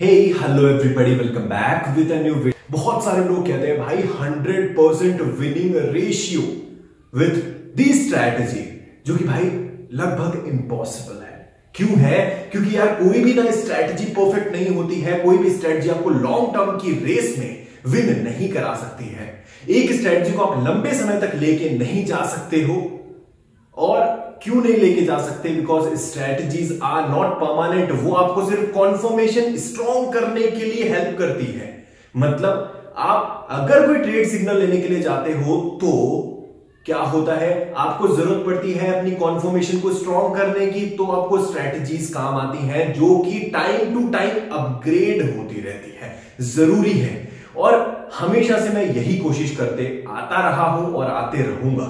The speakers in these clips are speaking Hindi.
Hey hello everybody welcome back with a new video बहुत सारे लोग कहते हैं, भाई 100 percent winning ratio with the strategy जो कि भाई, लगभग इम्पॉसिबल है। क्यों है? क्योंकि यार, कोई भी ना स्ट्रैटेजी परफेक्ट नहीं होती है। कोई भी स्ट्रैटेजी आपको लॉन्ग टर्म की रेस में विन नहीं करा सकती है। एक स्ट्रैटेजी को आप लंबे समय तक लेके नहीं जा सकते हो। और क्यों नहीं लेके जा सकते? Because strategies are not permanent वो आपको सिर्फ़ कॉन्फर्मेशन स्ट्रॉन्ग करने के लिए हेल्प करती है। मतलब आप अगर कोई ट्रेड सिग्नल लेने के लिए जाते हो तो क्या होता है? आपको ज़रूरत पड़ती है अपनी कॉन्फर्मेशन को स्ट्रॉन्ग करने की तो आपको स्ट्रेटजीज काम आती हैं जो कि टाइम टू टाइम अपग्रेड होती रहती है। ज़रूरी है। और हमेशा से मैं यही कोशिश करते आता रहा हूँ और आते रहूँगा।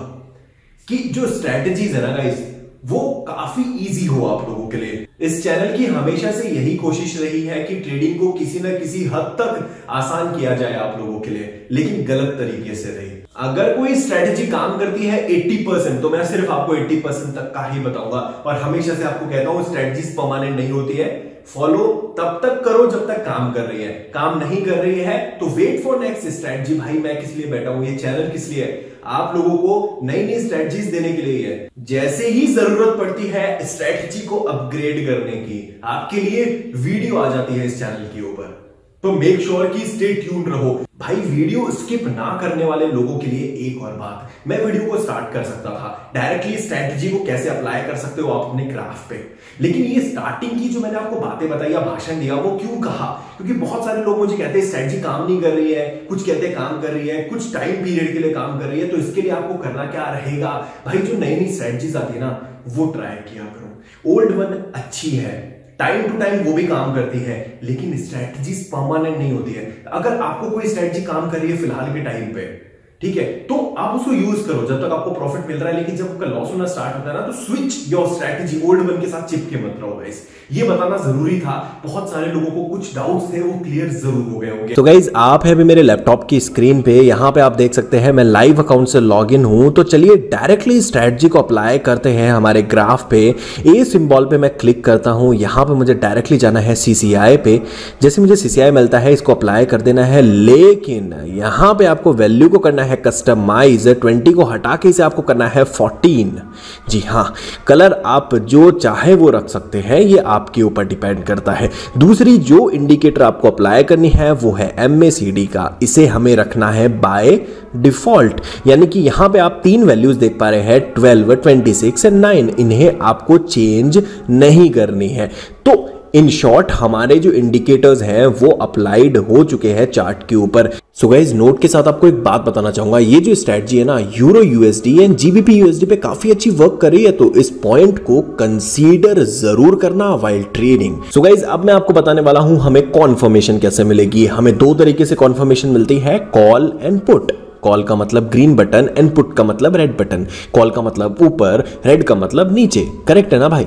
कि जो स्ट्रेटजीज है ना गाइस वो काफ़ी इजी हो आप लोगों के लिए। इस चैनल की हमेशा से यही कोशिश रही है कि ट्रेडिंग को किसी ना किसी हद तक आसान किया जाए आप लोगों के लिए, लेकिन गलत तरीके से रही अगर कोई स्ट्रेटजी काम करती है 80 परसेंट तो मैं सिर्फ़ आपको 80 परसेंट तक का ही बताऊँगा। और हमेशा से आपको कहता हूँ स्ट्रेटजीज परमानेंट नहीं होती है। फॉलो तब तक करो जब तक काम कर रही है। काम नहीं कर रही है तो वेट फॉर नेक्स्ट स्ट्रेटजी भाई, मैं किस लिए बैठा हूँ? ये चैनल किस लिए है? आप लोगों को नई नई स्ट्रेटजीज देने के लिए है। जैसे ही ज़रूरत पड़ती है स्ट्रेटजी को अपग्रेड करने की, आपके लिए वीडियो आ जाती है इस चैनल के ऊपर तो मेक श्योर कि स्टे ट्यून रहो। भाई वीडियो स्किप ना करने वाले लोगों के लिए एक और बात। मैं वीडियो को स्टार्ट कर सकता था। डायरेक्टली स्ट्रेटजी को कैसे अप्लाई कर सकते हो आप अपने ग्राफ पे? लेकिन ये स्टार्टिंग की जो मैंने आपको बातें बताई, या भाषण दिया, वो क्यों कहा? क्योंकि बहुत सारे लोग मुझे कहते हैं स्ट्रेटजी काम नहीं कर रही है। कुछ कहते काम कर रही है। कुछ टाइम पीरियड के लिए काम कर रही है। तो इसके लिए आपको करना क्या रहेगा? भाई, जो नई नई स्ट्रेटजीज आती है ना, वो ट्राई किया करो। ओल्ड वन अच्छी है। टाइम टू टाइम वो भी काम करती है, लेकिन स्ट्रैटेजी परमानेंट नहीं होती है। अगर आपको कोई स्ट्रैटेजी काम कर रही है फ़िलहाल के टाइम पे, ठीक है तो आप उसको यूज़ करो। जब तक आपको प्रॉफिट मिल रहा है, लेकिन जब आपका लॉस होना स्टार्ट होता है ना तो switch your strategy old one के साथ चिपके मत रहो गाइस ये बताना ज़रूरी था। बहुत सारे लोगों को कुछ डाउट्स थे, वो क्लियर ज़रूर हो गए होंगे। तो गाइज़ आप है अभी मेरे लैपटॉप की स्क्रीन पे, यहाँ पे आप देख सकते हैं, मैं लाइव अकाउंट से लॉग इन हूँ। तो चलिए डायरेक्टली स्ट्रेटजी को अप्लाई करते हैं हमारे ग्राफ पे। ए सिंबल पे मैं क्लिक करता हूँ। यहाँ पे मुझे डायरेक्टली जाना है सीसीआई पे। जैसे मुझे सीसीआई मिलता है, इसको अप्लाई कर देना है। लेकिन यहाँ पे आपको वैल्यू को करना है कस्टमाइज ट्वेंटी को हटा के इसे आपको करना है फोर्टीन जी हाँ कलर आप जो चाहे वो रख सकते हैं। ये आपके ऊपर डिपेंड करता है। दूसरी जो इंडिकेटर आपको अप्लाई करनी है, वो है एम का। इसे हमें रखना है बाय डिफ़ॉल्ट यानी कि यहाँ पे आप तीन वैल्यूज़ देख पा रहे हैं twelve twenty six and nine इन्हें आपको चेंज नहीं करनी है। तो इन शॉर्ट हमारे जो इंडिकेटर्स हैं, वो अप्लाइड हो चुके हैं चार्ट के ऊपर। सो गाइज़ नोट के साथ आपको एक बात बताना चाहूँगा। ये जो स्ट्रेटजी है ना euro USD and GBP USD पे काफ़ी अच्छी वर्क कर रही है तो इस पॉइंट को कंसीडर ज़रूर करना वाइल ट्रेडिंग सो गाइज़ अब मैं आपको बताने वाला हूँ, हमें कॉन्फर्मेशन कैसे मिलेगी। हमें दो तरीके से कॉन्फर्मेशन मिलती है कॉल एंड पुट कॉल का मतलब ग्रीन बटन एंड पुट का मतलब रेड बटन कॉल का मतलब ऊपर रेड का मतलब नीचे। करेक्ट है ना भाई?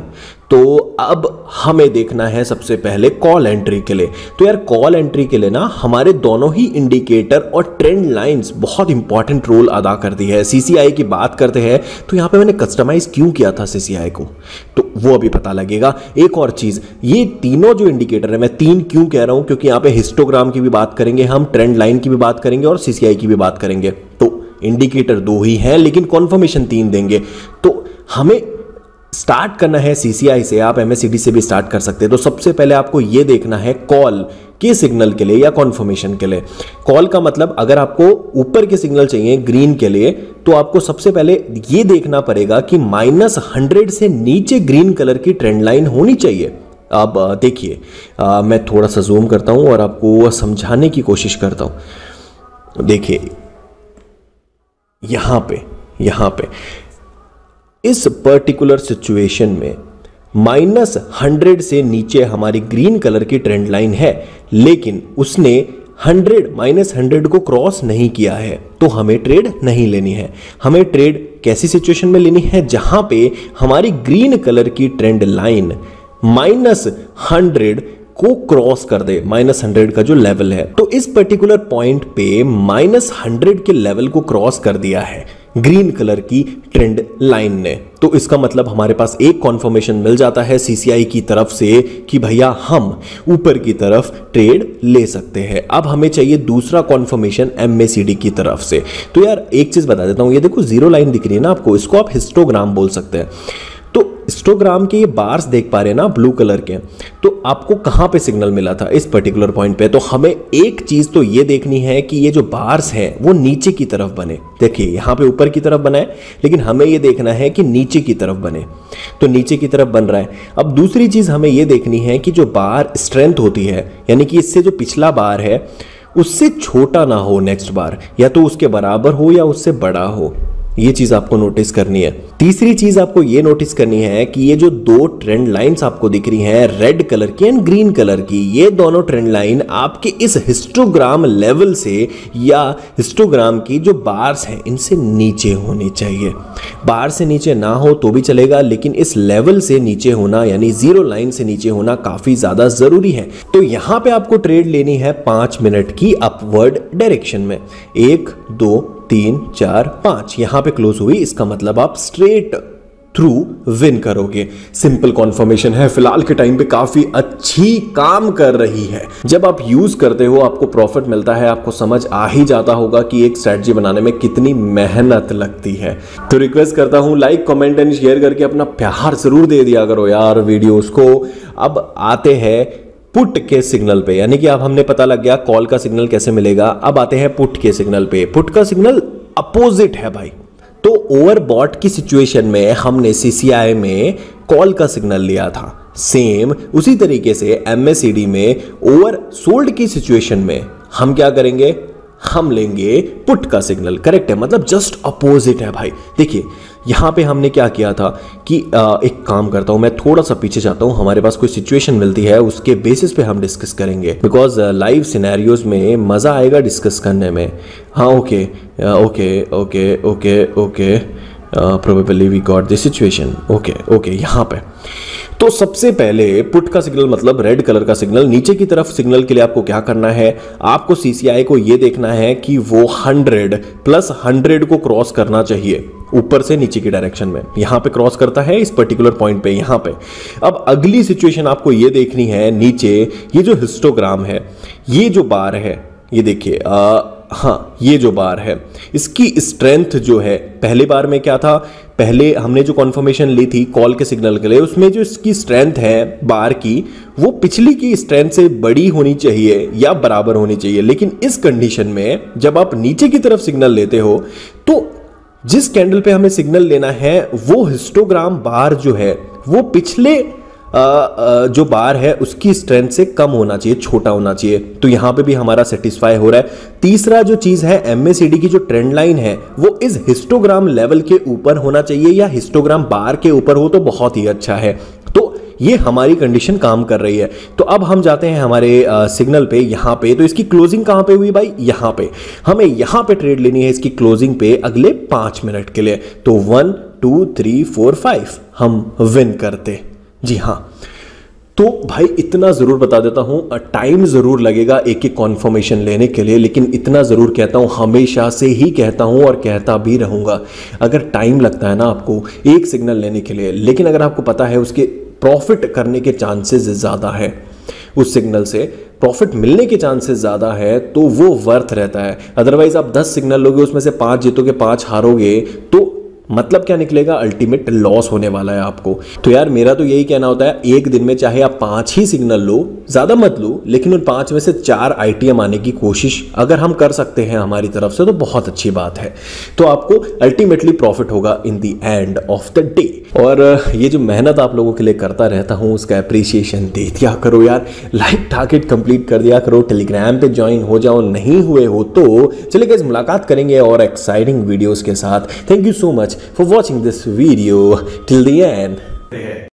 तो अब हमें देखना है सबसे पहले कॉल एंट्री के लिए। तो यार कॉल एंट्री के लिए ना हमारे दोनों ही इंडिकेटर और ट्रेंड लाइंस बहुत इंपॉर्टेंट रोल अदा करती है। सीसीआई की बात करते हैं तो यहाँ पे मैंने कस्टमाइज क्यों किया था सीसीआई को? तो वो अभी पता लगेगा। एक और चीज़, ये तीनों जो इंडिकेटर है, मैं तीन क्यों कह रहा हूँ? क्योंकि यहाँ पे हिस्टोग्राम की भी बात करेंगे हम ट्रेंड लाइन की भी बात करेंगे और सीसीआई की भी बात करेंगे। तो इंडिकेटर दो ही हैं, लेकिन कॉन्फर्मेशन तीन देंगे। तो हमें स्टार्ट करना है सीसीआई से। आप एमएससीडी से भी स्टार्ट कर सकते हैं। तो सबसे पहले आपको यह देखना है कॉल के सिग्नल के लिए या कॉन्फर्मेशन के लिए। कॉल का मतलब अगर आपको ऊपर के सिग्नल चाहिए, ग्रीन के लिए तो आपको सबसे पहले यह देखना पड़ेगा कि माइनस हंड्रेड से नीचे ग्रीन कलर की ट्रेंड लाइन होनी चाहिए। अब देखिए मैं थोड़ा सा जूम करता हूँ और आपको समझाने की कोशिश करता हूँ। देखिए, यहाँ पे यहाँ पे इस पर्टिकुलर सिचुएशन में माइनस हंड्रेड से नीचे हमारी ग्रीन कलर की ट्रेंड लाइन है, लेकिन उसने हंड्रेड माइनस हंड्रेड को क्रॉस नहीं किया है तो हमें ट्रेड नहीं लेनी है। हमें ट्रेड कैसी सिचुएशन में लेनी है? जहाँ पे हमारी ग्रीन कलर की ट्रेंड लाइन माइनस हंड्रेड को क्रॉस कर दे माइनस हंड्रेड का जो लेवल है। तो इस पर्टिकुलर पॉइंट पे माइनस हंड्रेड के लेवल को क्रॉस कर दिया है। ग्रीन कलर की ट्रेंड लाइन ने तो इसका मतलब हमारे पास एक कॉन्फर्मेशन मिल जाता है सीसीआई की तरफ़ से कि भैया हम ऊपर की तरफ़ ट्रेड ले सकते हैं। अब हमें चाहिए दूसरा कॉन्फर्मेशन एमएसीडी की तरफ़ से। तो यार एक चीज़ बता देता हूँ, ये देखो ज़ीरो लाइन दिख रही है ना आपको, इसको आप हिस्टोग्राम बोल सकते हैं। तो हिस्टोग्राम के ये बार्स देख पा रहे हैं ना ब्लू कलर के। तो आपको कहाँ पे सिग्नल मिला था इस पर्टिकुलर पॉइंट पे? तो हमें एक चीज़ तो ये देखनी है कि ये जो बार्स हैं, वो नीचे की तरफ़ बने। देखिए, यहाँ पे ऊपर की तरफ़ बनाए लेकिन हमें ये देखना है कि नीचे की तरफ़ बने। तो नीचे की तरफ़ बन रहा है। अब दूसरी चीज़ हमें ये देखनी है कि जो बार स्ट्रेंथ होती है, यानी कि इससे जो पिछला बार है, उससे छोटा ना हो नेक्स्ट बार या तो उसके बराबर हो या उससे बड़ा हो। ये चीज़ आपको नोटिस करनी है। तीसरी चीज़ आपको ये नोटिस करनी है कि ये जो दो ट्रेंड लाइंस आपको दिख रही हैं रेड कलर की एंड ग्रीन कलर की, ये दोनों ट्रेंड लाइन आपके इस हिस्टोग्राम लेवल से या हिस्टोग्राम की जो बार्स हैं, इनसे नीचे होनी चाहिए। बार से नीचे ना हो तो भी चलेगा, लेकिन इस लेवल से नीचे होना, यानी ज़ीरो लाइन से नीचे होना काफ़ी ज़्यादा ज़रूरी है। तो यहाँ पे आपको ट्रेड लेनी है पाँच मिनट की अपवर्ड डायरेक्शन में। एक, दो तीन, चार, पाँच। यहाँ पे क्लोज हुई, इसका मतलब आप स्ट्रेट थ्रू विन करोगे। सिंपल कॉन्फर्मेशन है, फ़िलहाल के टाइम पे काफ़ी अच्छी काम कर रही है। जब आप यूज़ करते हो, आपको प्रॉफिट मिलता है, आपको समझ आ ही जाता होगा कि एक स्ट्रेटजी बनाने में कितनी मेहनत लगती है। तो रिक्वेस्ट करता हूँ लाइक कमेंट एंड शेयर करके अपना प्यार ज़रूर दे दिया करो यार वीडियोस को। अब आते हैं पुट के सिग्नल पे, यानी कि अब हमने पता लग गया कॉल का सिग्नल कैसे मिलेगा। अब आते हैं पुट के सिग्नल पे। पुट का सिग्नल अपोजिट है भाई। तो ओवरबॉट की सिचुएशन में हमने सीसीआई में कॉल का सिग्नल लिया था। सेम उसी तरीके से एमएससीडी में ओवर सोल्ड की सिचुएशन में हम क्या करेंगे? हम लेंगे पुट का सिग्नल। करेक्ट है? मतलब जस्ट अपोजिट है भाई। देखिए यहाँ पे हमने क्या किया था कि आ, एक काम करता हूँ मैं थोड़ा सा पीछे जाता हूँ हमारे पास कोई सिचुएशन मिलती है उसके बेसिस पे हम डिस्कस करेंगे। बिकॉज़ लाइव सिनेरियोज में मज़ा आएगा डिस्कस करने में। हाँ okay okay okay okay okay probably we got this situation okay okay यहाँ पे। तो सबसे पहले पुट का सिग्नल मतलब रेड कलर का सिग्नल, नीचे की तरफ़ सिग्नल के लिए आपको क्या करना है? आपको सीसीआई को यह देखना है कि वो 100 प्लस 100 को क्रॉस करना चाहिए, ऊपर से नीचे की डायरेक्शन में। यहाँ पे क्रॉस करता है, इस पर्टिकुलर पॉइंट पे, यहाँ पे। अब अगली सिचुएशन आपको ये देखनी है, नीचे, ये जो हिस्टोग्राम है, ये जो बार है, ये देखिए हाँ ये जो बार है, इसकी स्ट्रेंथ जो है, पहले बार में क्या था? पहले हमने जो कॉन्फर्मेशन ली थी कॉल के सिग्नल के लिए, उसमें जो इसकी स्ट्रेंथ है, बार की, वो पिछली की स्ट्रेंथ से बड़ी होनी चाहिए या बराबर होनी चाहिए। लेकिन इस कंडीशन में, जब आप नीचे की तरफ़ सिग्नल लेते हो तो जिस कैंडल पे हमें सिग्नल लेना है, वो हिस्टोग्राम बार जो है, वो पिछले जो बार है, उसकी स्ट्रेंथ से कम होना चाहिए, छोटा होना चाहिए। तो यहाँ पे भी हमारा सेटिस्फाई हो रहा है। तीसरा जो चीज़ है एमएसीडी की जो ट्रेंड लाइन है, वो इस हिस्टोग्राम लेवल के ऊपर होना चाहिए या हिस्टोग्राम बार के ऊपर हो तो बहुत ही अच्छा है। तो ये हमारी कंडीशन काम कर रही है। तो अब हम जाते हैं हमारे सिग्नल पे, यहाँ पे। तो इसकी क्लोजिंग कहाँ पे हुई भाई? यहाँ पे। हमें यहाँ पे ट्रेड लेनी है इसकी क्लोजिंग पे अगले पाँच मिनट के लिए। तो one two three four five हम विन करते। जी हाँ। तो भाई इतना ज़रूर बता देता हूँ टाइम ज़रूर लगेगा एक एक कॉन्फर्मेशन लेने के लिए, लेकिन इतना ज़रूर कहता हूँ, हमेशा से ही कहता हूँ और कहता भी रहूँगा। अगर टाइम लगता है ना आपको एक सिग्नल लेने के लिए, लेकिन अगर आपको पता है उसके प्रॉफिट करने के चांसेस ज़्यादा है, उस सिग्नल से प्रॉफिट मिलने के चांसेस ज़्यादा है तो वो वर्थ रहता है। अदरवाइज़ आप 10 सिग्नल लोगे, उसमें से पाँच जीतोगे, पाँच हारोगे तो मतलब क्या निकलेगा? अल्टीमेट लॉस होने वाला है आपको। तो यार, मेरा तो यही कहना होता है, एक दिन में चाहे आप पाँच ही सिग्नल लो, ज़्यादा मत लो, लेकिन उन पाँच में से चार आईटीएम आने की कोशिश अगर हम कर सकते हैं हमारी तरफ़ से तो बहुत अच्छी बात है। तो आपको अल्टीमेटली प्रॉफिट होगा in the end of the day और, ये जो मेहनत आप लोगों के लिए करता रहता हूँ, उसका अप्रिसिएशन दे दिया करो यार। लाइक टारगेट कंप्लीट कर दिया करो टेलीग्राम पे ज्वाइन हो जाओ, नहीं हुए हो तो चलिए गए मुलाकात करेंगे और एक्साइटिंग वीडियोस के साथ। Thank you so much for watching this video till the end.